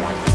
one.